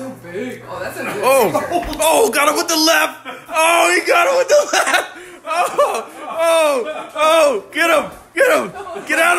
so big. Oh, that's a good Oh, picture. oh, got him with the left. Oh, he got him with the left. Oh, oh, oh, get him, get him, get out of